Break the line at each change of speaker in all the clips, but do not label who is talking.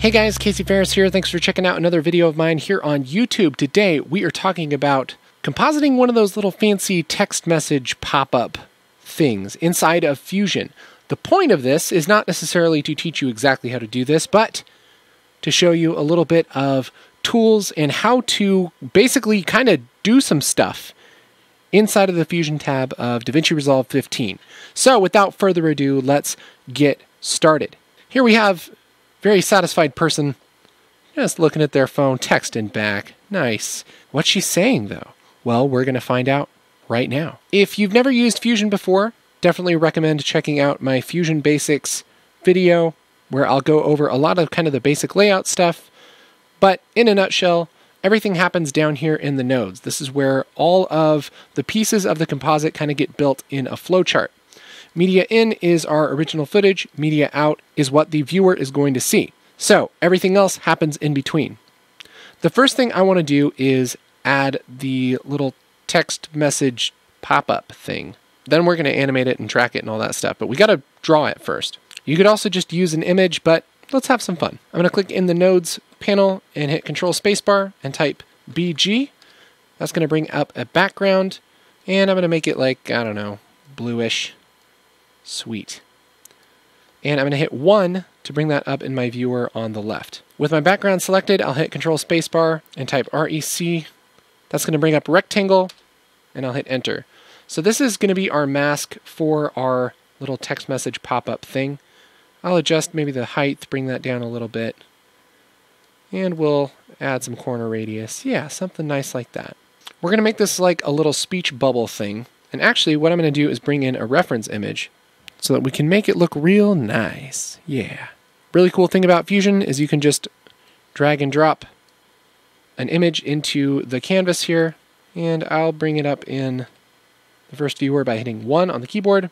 Hey guys, Casey Faris here. Thanks for checking out another video of mine here on YouTube. Today we are talking about compositing one of those little fancy text message pop-up things inside of Fusion. The point of this is not necessarily to teach you exactly how to do this, but to show you a little bit of tools and how to basically kind of do some stuff inside of the Fusion tab of DaVinci Resolve 15. So without further ado, let's get started. Here we have very satisfied person just looking at their phone, texting back. Nice. What's she saying though? Well, we're going to find out right now. If you've never used Fusion before, definitely recommend checking out my Fusion Basics video where I'll go over a lot of kind of the basic layout stuff. But in a nutshell, everything happens down here in the nodes. This is where all of the pieces of the composite kind of get built in a flowchart. Media in is our original footage, media out is what the viewer is going to see. So everything else happens in between. The first thing I want to do is add the little text message pop-up thing. Then we're going to animate it and track it and all that stuff, but we got to draw it first. You could also just use an image, but let's have some fun. I'm going to click in the nodes panel and hit control spacebar and type BG. That's going to bring up a background and I'm going to make it like, I don't know, bluish. Sweet. And I'm going to hit 1 to bring that up in my viewer on the left. With my background selected, I'll hit Control Spacebar and type REC. That's going to bring up rectangle, and I'll hit Enter. So this is going to be our mask for our little text message pop-up thing. I'll adjust maybe the height, bring that down a little bit, and we'll add some corner radius. Yeah, something nice like that. We're going to make this like a little speech bubble thing. And actually, what I'm going to do is bring in a reference image so that we can make it look real nice. Yeah. Really cool thing about Fusion is you can just drag and drop an image into the canvas here, and I'll bring it up in the first viewer by hitting 1 on the keyboard.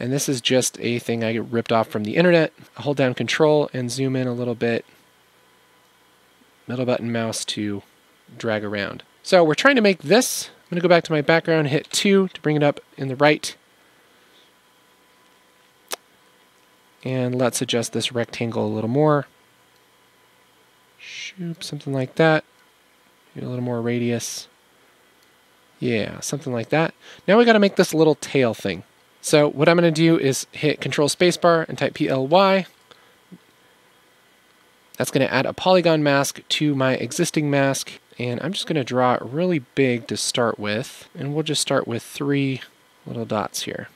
And this is just a thing I ripped off from the internet. I hold down Control and zoom in a little bit. Middle button mouse to drag around. So we're trying to make this. I'm going to go back to my background, hit 2 to bring it up in the right And let's adjust this rectangle a little more. Shoop, something like that. a little more radius. Yeah, something like that. Now we got to make this little tail thing. So what I'm going to do is hit Control Spacebar and type PLY. That's going to add a polygon mask to my existing mask. And I'm just going to draw it really big to start with. And we'll just start with three little dots here.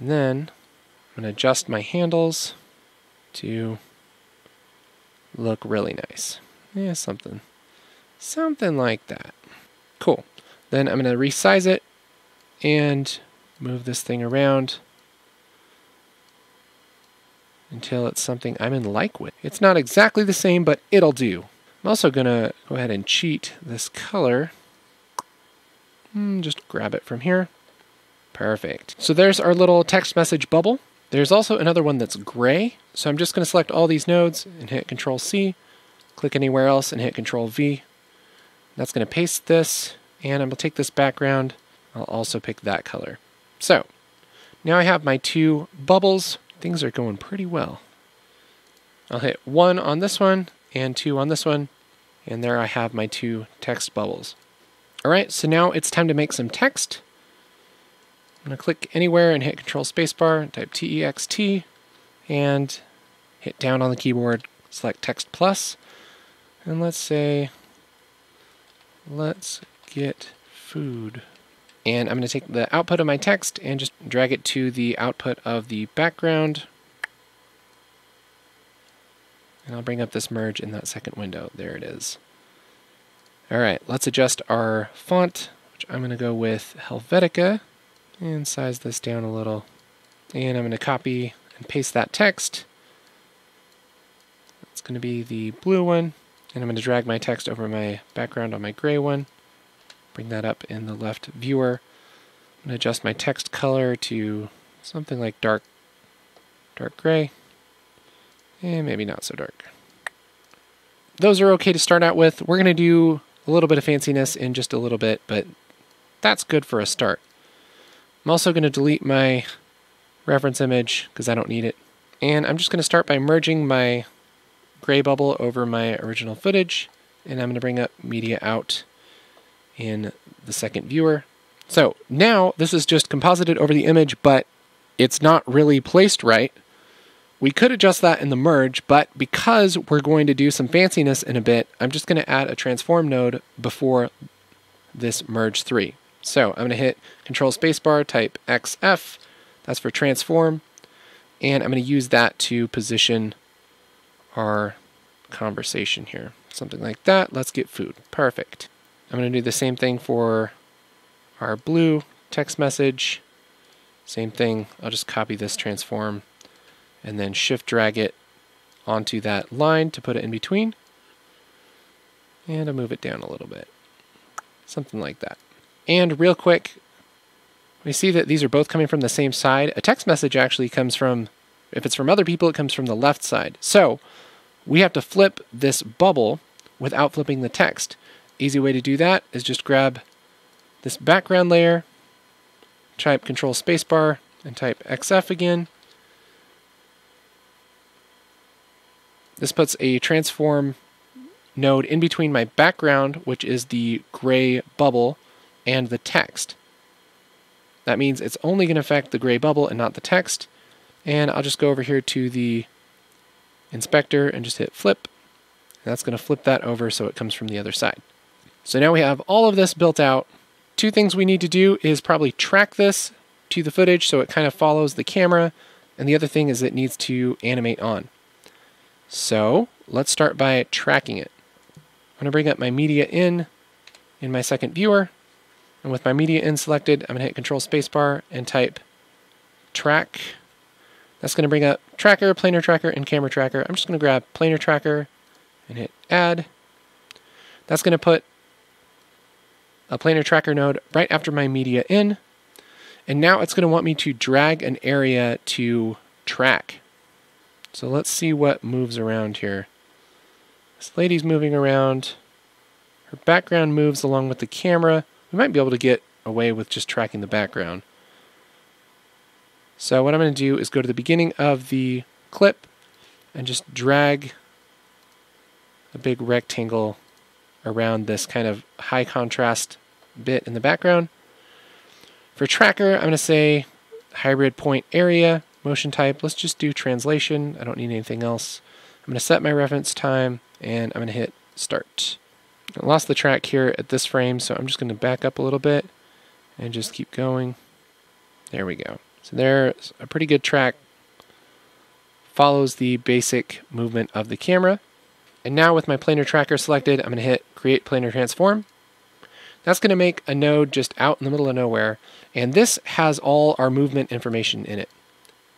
And then I'm going to adjust my handles to look really nice. Yeah, something. Something like that. Cool. Then I'm going to resize it and move this thing around until it's something I'm in like with. It's not exactly the same, but it'll do. I'm also going to go ahead and cheat this color. Hmm, just grab it from here. Perfect. So there's our little text message bubble. There's also another one that's gray. So I'm just going to select all these nodes and hit Control C, click anywhere else and hit Control V. That's going to paste this and I'm going to take this background. I'll also pick that color. So now I have my two bubbles. Things are going pretty well. I'll hit one on this one and two on this one. And there I have my two text bubbles. All right, so now it's time to make some text. I'm going to click anywhere and hit Control Spacebar, type TEXT, and hit down on the keyboard, select Text Plus, and let's say, let's get food. And I'm going to take the output of my text and just drag it to the output of the background. And I'll bring up this merge in that second window. There it is. All right, let's adjust our font, which I'm going to go with Helvetica and size this down a little. And I'm going to copy and paste that text. It's going to be the blue one. And I'm going to drag my text over my background on my gray one. Bring that up in the left viewer. I'm going to adjust my text color to something like dark, dark gray. And maybe not so dark. Those are okay to start out with. We're going to do a little bit of fanciness in just a little bit, but that's good for a start. I'm also going to delete my reference image because I don't need it. And I'm just going to start by merging my gray bubble over my original footage, and I'm going to bring up media out in the second viewer. So now this is just composited over the image, but it's not really placed right. We could adjust that in the merge, but because we're going to do some fanciness in a bit, I'm just going to add a transform node before this merge 3. So I'm going to hit Control Spacebar, type XF, that's for transform, and I'm going to use that to position our conversation here. Something like that. Let's get food. Perfect. I'm going to do the same thing for our blue text message. Same thing. I'll just copy this transform and then shift drag it onto that line to put it in between. And I'll move it down a little bit. Something like that. And real quick, we see that these are both coming from the same side. A text message actually comes from, if it's from other people, it comes from the left side. So we have to flip this bubble without flipping the text. Easy way to do that is just grab this background layer, type Control Spacebar, and type XF again. This puts a transform node in between my background, which is the gray bubble, and the text. That means it's only going to affect the gray bubble and not the text. And I'll just go over here to the inspector and just hit flip. That's going to flip that over so it comes from the other side. So now we have all of this built out. Two things we need to do is probably track this to the footage so it kind of follows the camera. And the other thing is it needs to animate on. So let's start by tracking it. I'm going to bring up my media in in my second viewer. And with my media in selected, I'm going to hit Control Spacebar and type track. That's going to bring up tracker, planar tracker, and camera tracker. I'm just going to grab planar tracker and hit add. That's going to put a planar tracker node right after my media in. And now it's going to want me to drag an area to track. So let's see what moves around here. This lady's moving around. Her background moves along with the camera. We might be able to get away with just tracking the background. So what I'm going to do is go to the beginning of the clip and just drag a big rectangle around this kind of high contrast bit in the background. For tracker, I'm going to say hybrid point area, motion type. Let's just do translation. I don't need anything else. I'm going to set my reference time and I'm going to hit start. I lost the track here at this frame, so I'm just going to back up a little bit and just keep going. There we go. So there's a pretty good track. Follows the basic movement of the camera. And now with my planar tracker selected, I'm going to hit Create Planar Transform. That's going to make a node just out in the middle of nowhere. And this has all our movement information in it.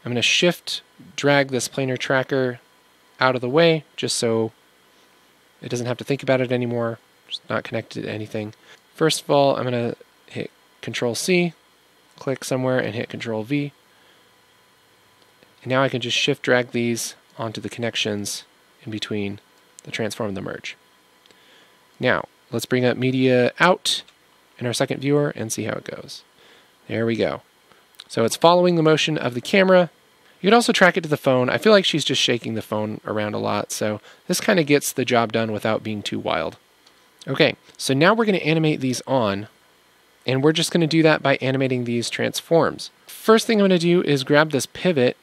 I'm going to shift drag this planar tracker out of the way just so it doesn't have to think about it anymore. It's not connected to anything. First of all, I'm going to hit Control C, click somewhere and hit Control V. And now I can just shift drag these onto the connections in between the transform and the merge. Now, let's bring up media out in our second viewer and see how it goes. There we go. So it's following the motion of the camera. You could also track it to the phone. I feel like she's just shaking the phone around a lot, so this kind of gets the job done without being too wild. Okay, so now we're going to animate these on, and we're just going to do that by animating these transforms. First thing I'm going to do is grab this pivot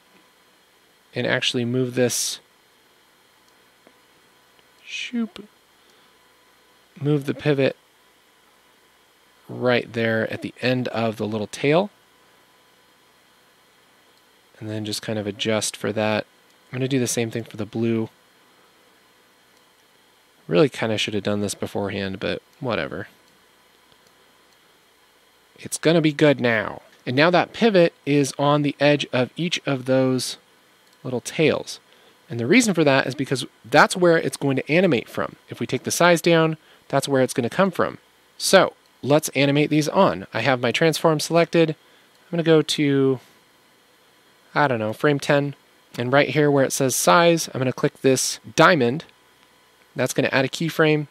and actually move this shoop move the pivot right there at the end of the little tail and then just kind of adjust for that. I'm going to do the same thing for the blue. Really kind of should have done this beforehand, but whatever. It's going to be good now. And now that pivot is on the edge of each of those little tails. And the reason for that is because that's where it's going to animate from. If we take the size down, that's where it's going to come from. So let's animate these on. I have my transform selected. I'm going to go to, I don't know, frame 10. And right here where it says size, I'm going to click this diamond. That's going to add a keyframe.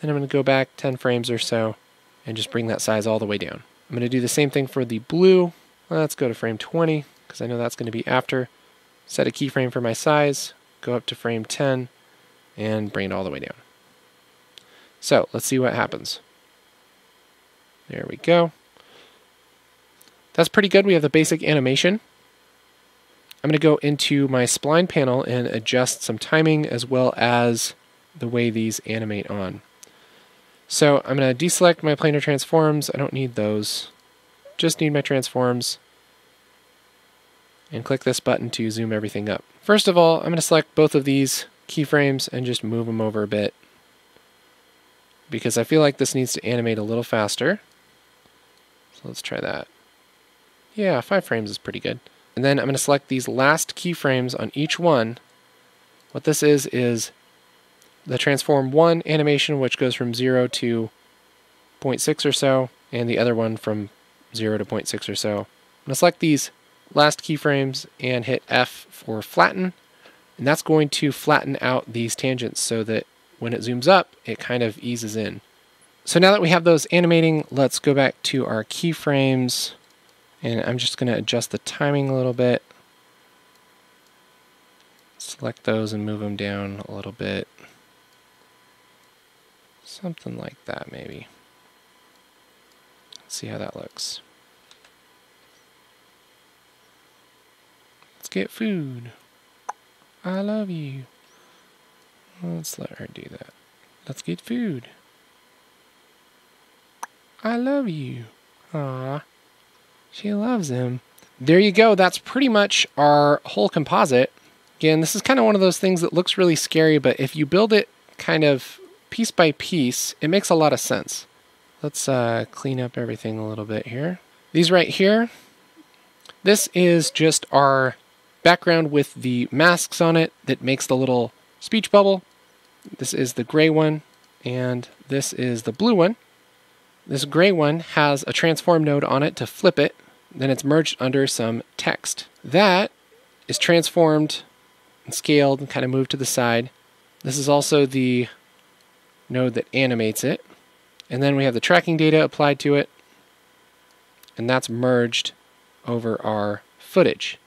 Then I'm going to go back 10 frames or so and just bring that size all the way down. I'm going to do the same thing for the blue. Let's go to frame 20 because I know that's going to be after. Set a keyframe for my size. go up to frame 10, and bring it all the way down. So let's see what happens. There we go. That's pretty good. We have the basic animation. I'm going to go into my spline panel and adjust some timing as well as the way these animate on. So I'm going to deselect my planar transforms. I don't need those. Just need my transforms. And click this button to zoom everything up. First of all, I'm going to select both of these keyframes and just move them over a bit. Because I feel like this needs to animate a little faster. So let's try that. Yeah, five frames is pretty good. And then I'm going to select these last keyframes on each one. What this is, is the transform 1 animation, which goes from 0 to 0.6 or so, and the other one from 0 to 0.6 or so. I'm going to select these last keyframes and hit F for flatten, and that's going to flatten out these tangents so that when it zooms up, it kind of eases in. So now that we have those animating, let's go back to our keyframes and I'm just going to adjust the timing a little bit. Select those and move them down a little bit. Something like that, maybe. Let's see how that looks. Let's get food. I love you. Let's let her do that. Let's get food. I love you. Ah. She loves him. There you go. That's pretty much our whole composite. Again, this is kind of one of those things that looks really scary, but if you build it kind of piece by piece, it makes a lot of sense. Let's uh, clean up everything a little bit here. These right here, this is just our background with the masks on it that makes the little speech bubble. This is the gray one, and this is the blue one. This gray one has a transform node on it to flip it, then it's merged under some text. That is transformed and scaled and kind of moved to the side. This is also the node that animates it. And then we have the tracking data applied to it, and that's merged over our footage.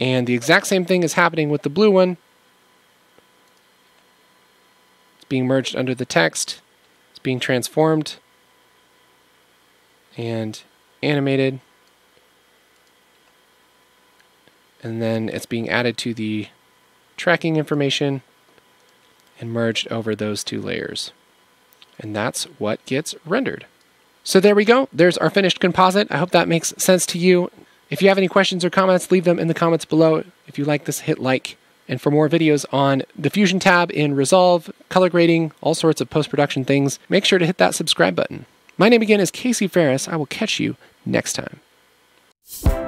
And the exact same thing is happening with the blue one. It's being merged under the text, it's being transformed and animated and then it's being added to the tracking information and merged over those two layers. And that's what gets rendered. So there we go. There's our finished composite. I hope that makes sense to you. If you have any questions or comments, leave them in the comments below. If you like this, hit like. And for more videos on the Fusion tab in Resolve, color grading, all sorts of post-production things, make sure to hit that subscribe button. My name again is Casey Faris. I will catch you next time.